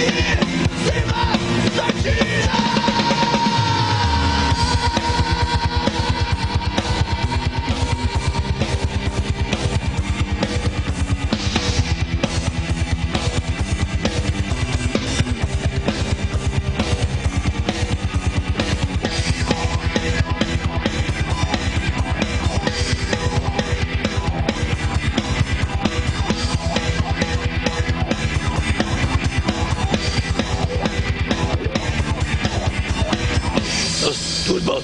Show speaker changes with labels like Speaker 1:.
Speaker 1: Yeah. Uda